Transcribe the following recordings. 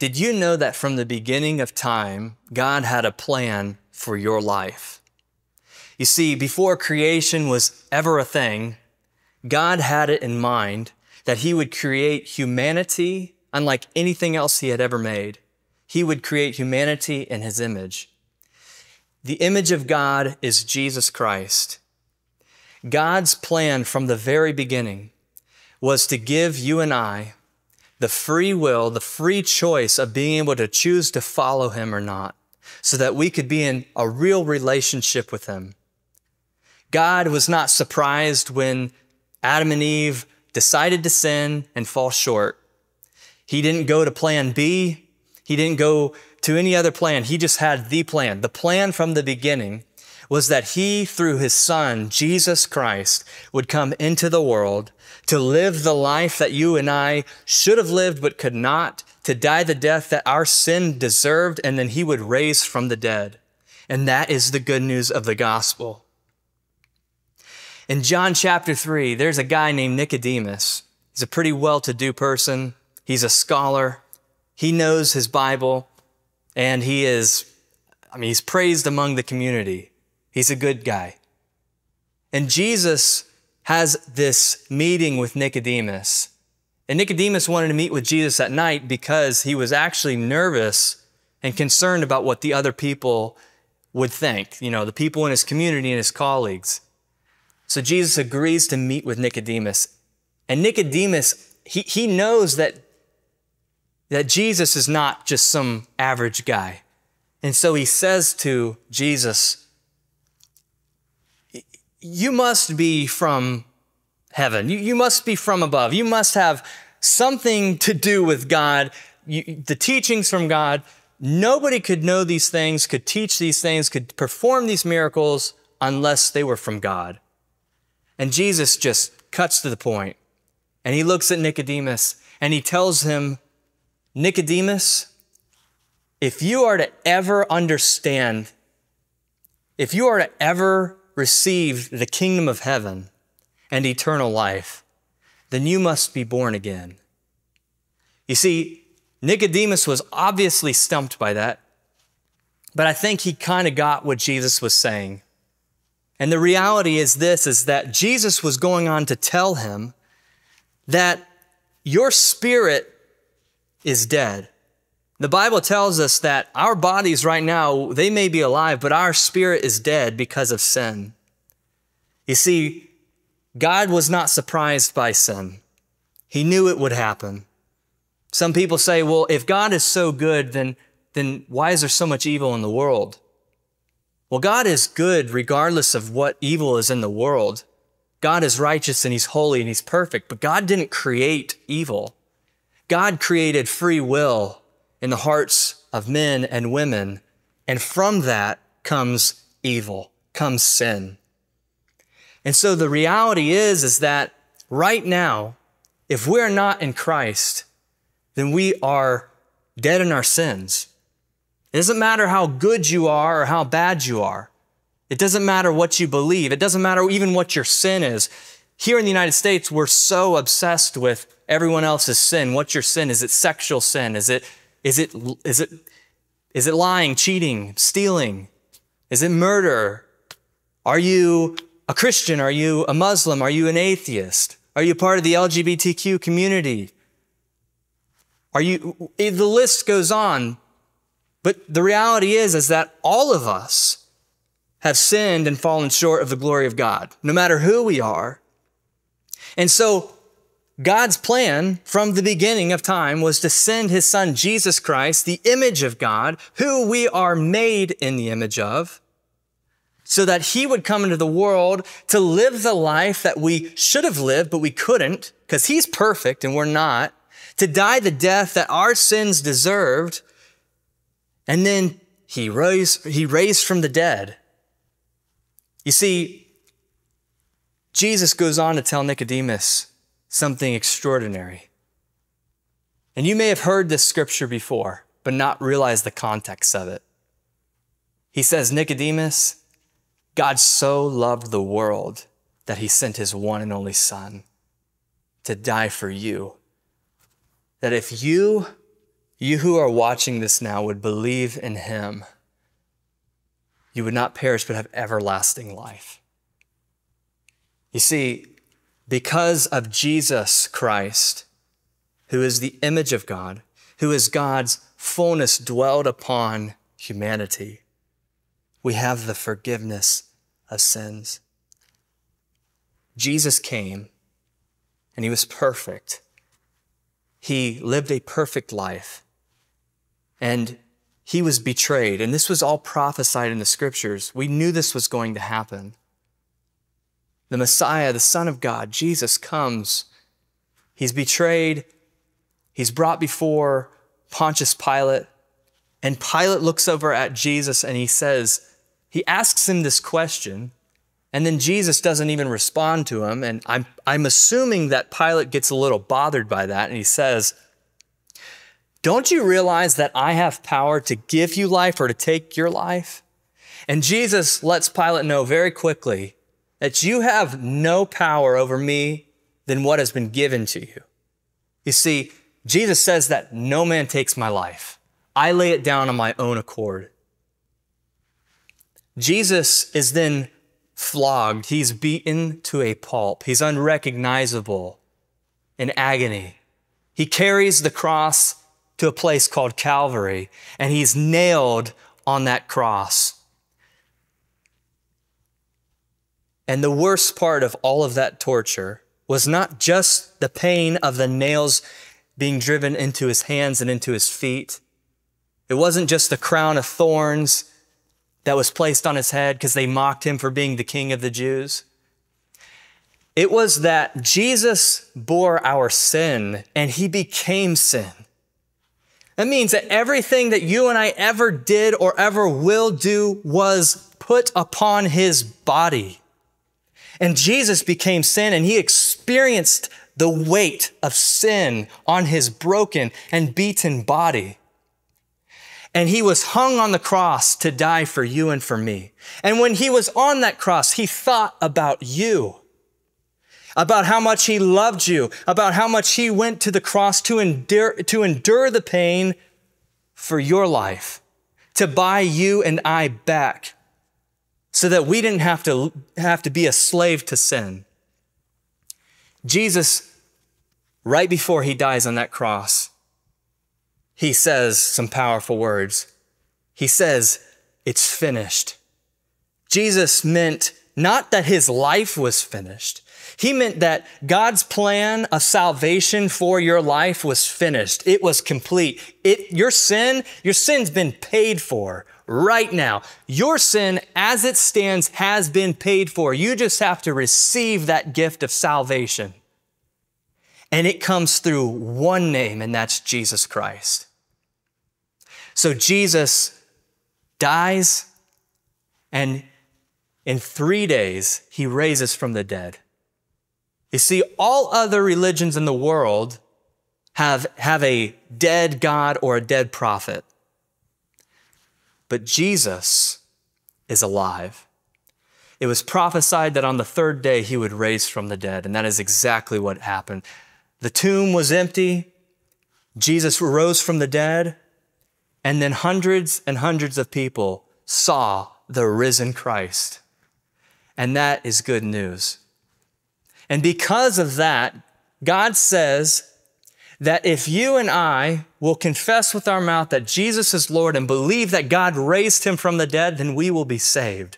Did you know that from the beginning of time, God had a plan for your life? You see, before creation was ever a thing, God had it in mind that He would create humanity unlike anything else He had ever made. He would create humanity in His image. The image of God is Jesus Christ. God's plan from the very beginning was to give you and I the free will, the free choice of being able to choose to follow Him or not, so that we could be in a real relationship with Him. God was not surprised when Adam and Eve decided to sin and fall short. He didn't go to plan B. He didn't go to any other plan. He just had the plan. The plan from the beginning was that he, through his son, Jesus Christ, would come into the world to live the life that you and I should have lived but could not, to die the death that our sin deserved, and then he would raise from the dead. And that is the good news of the gospel. In John chapter 3, there's a guy named Nicodemus. He's a pretty well to do person. He's a scholar. He knows his Bible, and he is, I mean, he's praised among the community. He's a good guy. And Jesus has this meeting with Nicodemus. And Nicodemus wanted to meet with Jesus at night because he was actually nervous and concerned about what the other people would think, you know, the people in his community and his colleagues. So Jesus agrees to meet with Nicodemus. And Nicodemus, he, he knows that, that Jesus is not just some average guy. And so he says to Jesus, you must be from heaven. You, you must be from above. You must have something to do with God, you, the teachings from God. Nobody could know these things, could teach these things, could perform these miracles unless they were from God. And Jesus just cuts to the point and he looks at Nicodemus and he tells him, Nicodemus, if you are to ever understand, if you are to ever receive the kingdom of heaven and eternal life, then you must be born again. You see, Nicodemus was obviously stumped by that, but I think he kind of got what Jesus was saying. And the reality is this is that Jesus was going on to tell him that your spirit is dead. The Bible tells us that our bodies right now, they may be alive, but our spirit is dead because of sin. You see, God was not surprised by sin. He knew it would happen. Some people say, well, if God is so good, then, then why is there so much evil in the world? Well, God is good regardless of what evil is in the world. God is righteous and He's holy and He's perfect, but God didn't create evil. God created free will in the hearts of men and women. And from that comes evil, comes sin. And so the reality is, is that right now, if we're not in Christ, then we are dead in our sins. It doesn't matter how good you are or how bad you are. It doesn't matter what you believe. It doesn't matter even what your sin is. Here in the United States, we're so obsessed with everyone else's sin. What's your sin? Is it sexual sin? Is it is it, is it, is it lying, cheating, stealing? Is it murder? Are you a Christian? Are you a Muslim? Are you an atheist? Are you part of the LGBTQ community? Are you, the list goes on. But the reality is, is that all of us have sinned and fallen short of the glory of God, no matter who we are. And so God's plan from the beginning of time was to send his son Jesus Christ, the image of God, who we are made in the image of, so that he would come into the world to live the life that we should have lived, but we couldn't because he's perfect and we're not, to die the death that our sins deserved. And then he rose, he raised from the dead. You see, Jesus goes on to tell Nicodemus, something extraordinary. And you may have heard this scripture before, but not realized the context of it. He says, Nicodemus, God so loved the world that he sent his one and only Son to die for you. That if you, you who are watching this now would believe in him, you would not perish but have everlasting life. You see, because of Jesus Christ, who is the image of God, who is God's fullness dwelled upon humanity, we have the forgiveness of sins. Jesus came and he was perfect. He lived a perfect life and he was betrayed. And this was all prophesied in the scriptures. We knew this was going to happen. The Messiah, the Son of God, Jesus comes. He's betrayed. He's brought before Pontius Pilate. And Pilate looks over at Jesus and he says, he asks him this question. And then Jesus doesn't even respond to him. And I'm, I'm assuming that Pilate gets a little bothered by that. And he says, Don't you realize that I have power to give you life or to take your life? And Jesus lets Pilate know very quickly that you have no power over me than what has been given to you. You see, Jesus says that no man takes my life. I lay it down on my own accord. Jesus is then flogged. He's beaten to a pulp. He's unrecognizable in agony. He carries the cross to a place called Calvary, and he's nailed on that cross. And the worst part of all of that torture was not just the pain of the nails being driven into his hands and into his feet. It wasn't just the crown of thorns that was placed on his head because they mocked him for being the king of the Jews. It was that Jesus bore our sin and he became sin. That means that everything that you and I ever did or ever will do was put upon his body. And Jesus became sin and he experienced the weight of sin on his broken and beaten body. And he was hung on the cross to die for you and for me. And when he was on that cross, he thought about you, about how much he loved you, about how much he went to the cross to endure, to endure the pain for your life, to buy you and I back so that we didn't have to, have to be a slave to sin. Jesus, right before he dies on that cross, he says some powerful words. He says, It's finished. Jesus meant not that his life was finished. He meant that God's plan of salvation for your life was finished. It was complete. It, your sin, your sin's been paid for right now. Your sin, as it stands, has been paid for. You just have to receive that gift of salvation. And it comes through one name, and that's Jesus Christ. So Jesus dies, and in three days, he raises from the dead. You see, all other religions in the world have, have a dead God or a dead prophet. But Jesus is alive. It was prophesied that on the third day he would raise from the dead, and that is exactly what happened. The tomb was empty. Jesus rose from the dead. And then hundreds and hundreds of people saw the risen Christ. And that is good news. And because of that, God says that if you and I will confess with our mouth that Jesus is Lord and believe that God raised him from the dead, then we will be saved.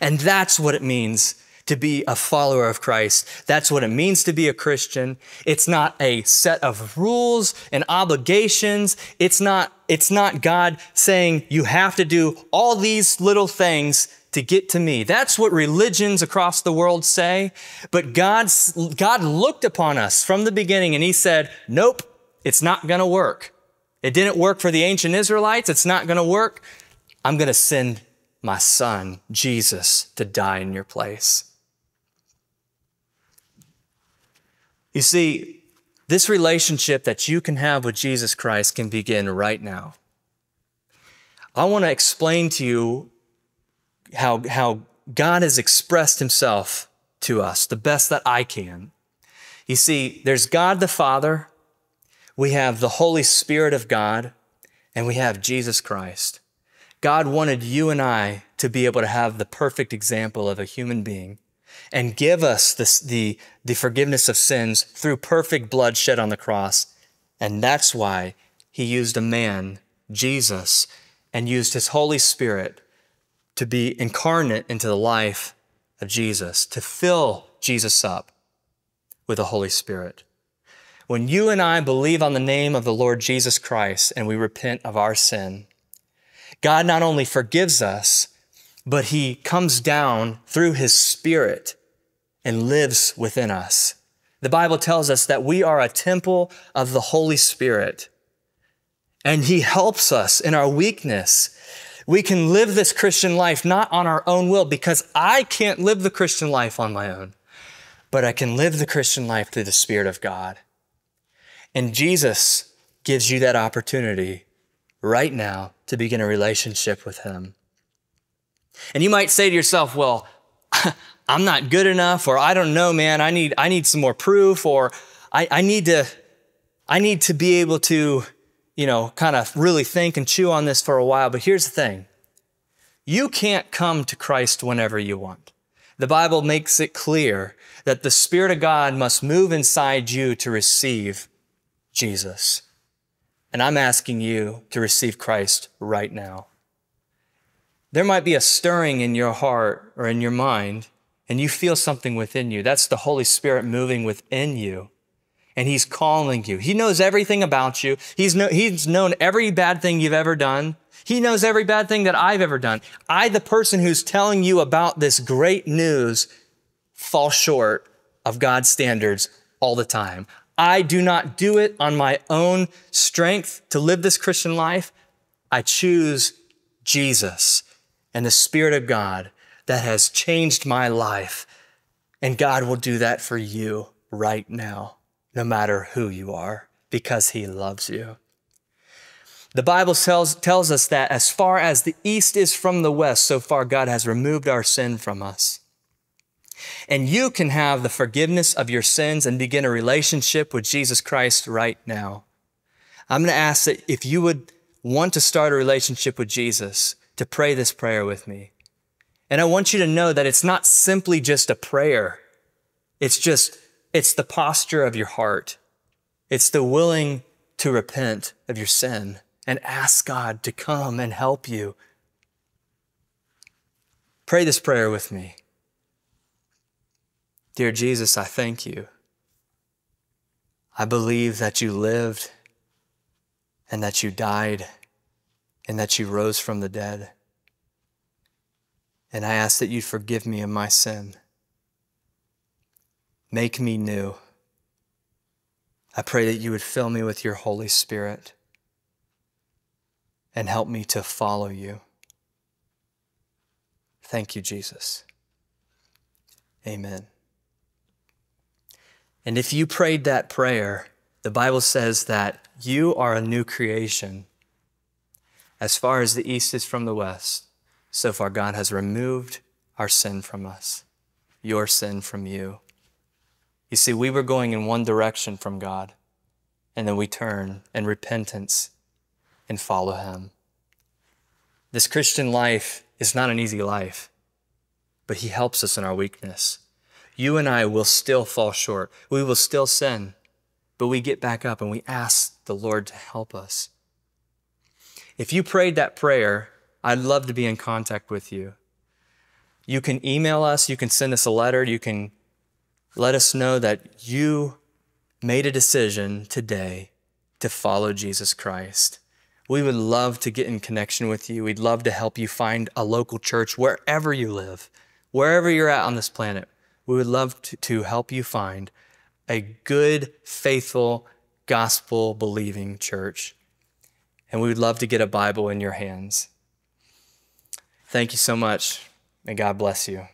And that's what it means to be a follower of Christ. That's what it means to be a Christian. It's not a set of rules and obligations. It's not, it's not God saying you have to do all these little things to get to me. That's what religions across the world say. But God's, God looked upon us from the beginning and he said, nope, it's not going to work. It didn't work for the ancient Israelites. It's not going to work. I'm going to send my son, Jesus, to die in your place. You see, this relationship that you can have with Jesus Christ can begin right now. I want to explain to you how, how God has expressed himself to us the best that I can. You see, there's God the Father, we have the Holy Spirit of God, and we have Jesus Christ. God wanted you and I to be able to have the perfect example of a human being and give us this, the, the forgiveness of sins through perfect blood shed on the cross. And that's why he used a man, Jesus, and used his Holy Spirit to be incarnate into the life of Jesus, to fill Jesus up with the Holy Spirit. When you and I believe on the name of the Lord Jesus Christ and we repent of our sin, God not only forgives us, but he comes down through his spirit and lives within us. The Bible tells us that we are a temple of the Holy Spirit and he helps us in our weakness. We can live this Christian life not on our own will because I can't live the Christian life on my own, but I can live the Christian life through the Spirit of God. And Jesus gives you that opportunity right now to begin a relationship with Him. And you might say to yourself, well, I'm not good enough, or I don't know, man, I need, I need some more proof, or I, I need to, I need to be able to you know, kind of really think and chew on this for a while. But here's the thing you can't come to Christ whenever you want. The Bible makes it clear that the Spirit of God must move inside you to receive Jesus. And I'm asking you to receive Christ right now. There might be a stirring in your heart or in your mind, and you feel something within you. That's the Holy Spirit moving within you and he's calling you. He knows everything about you. He's, know, he's known every bad thing you've ever done. He knows every bad thing that I've ever done. I, the person who's telling you about this great news, fall short of God's standards all the time. I do not do it on my own strength to live this Christian life. I choose Jesus and the Spirit of God that has changed my life. And God will do that for you right now no matter who you are, because he loves you. The Bible tells, tells us that as far as the east is from the west, so far God has removed our sin from us. And you can have the forgiveness of your sins and begin a relationship with Jesus Christ right now. I'm going to ask that if you would want to start a relationship with Jesus, to pray this prayer with me. And I want you to know that it's not simply just a prayer. It's just it's the posture of your heart. It's the willing to repent of your sin and ask God to come and help you. Pray this prayer with me. Dear Jesus, I thank you. I believe that you lived and that you died and that you rose from the dead. And I ask that you forgive me of my sin. Make me new. I pray that you would fill me with your Holy Spirit and help me to follow you. Thank you, Jesus. Amen. And if you prayed that prayer, the Bible says that you are a new creation. As far as the east is from the west, so far God has removed our sin from us, your sin from you. You see, we were going in one direction from God, and then we turn in repentance and follow Him. This Christian life is not an easy life, but He helps us in our weakness. You and I will still fall short. We will still sin, but we get back up and we ask the Lord to help us. If you prayed that prayer, I'd love to be in contact with you. You can email us, you can send us a letter, you can let us know that you made a decision today to follow Jesus Christ. We would love to get in connection with you. We'd love to help you find a local church wherever you live, wherever you're at on this planet. We would love to, help you find a good, faithful, gospel believing church. And we would love to get a Bible in your hands. Thank you so much. and God bless you.